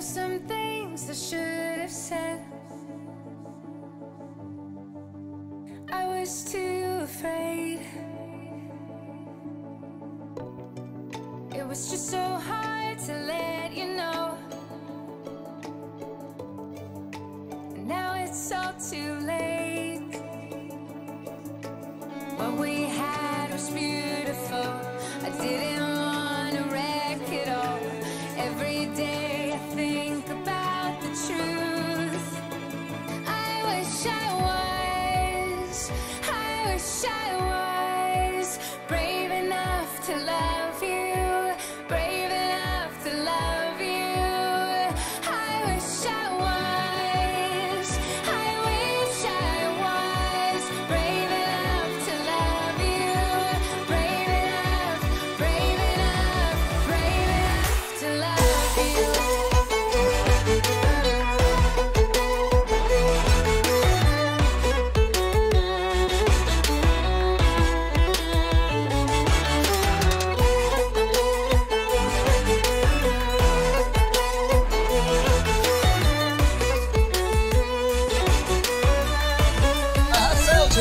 There's some things I should have said. I was too afraid. It was just so hard to let you know. Now it's all too late. What we had was beautiful. I didn't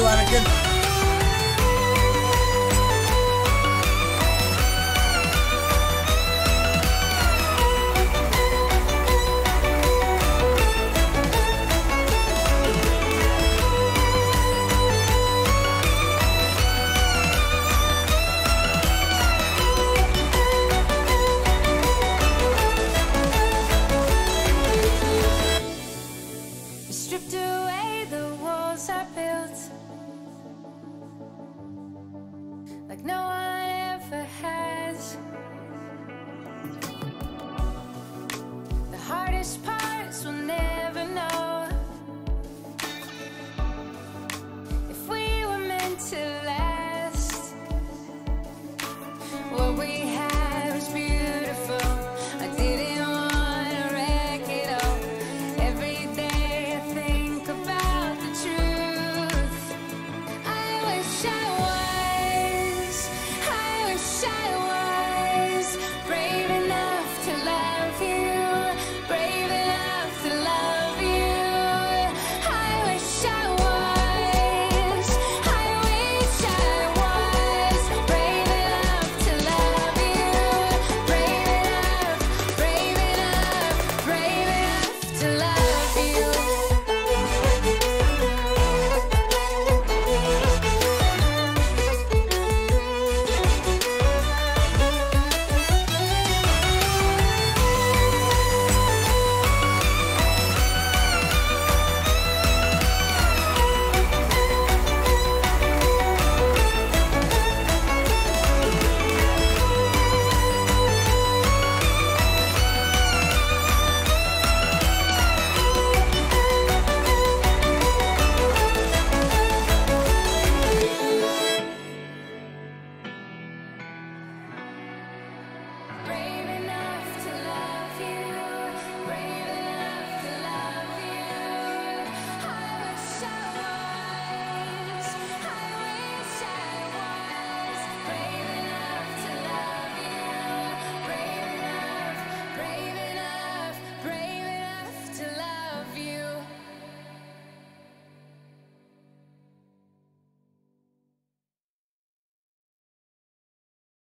failed Will never